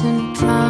and try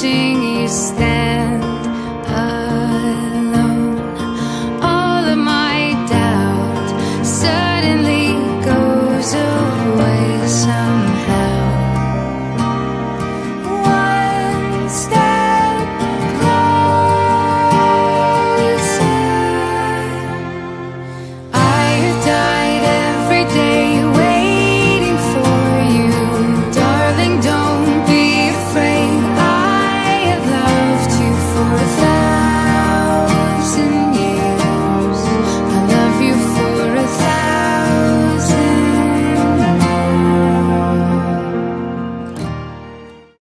watching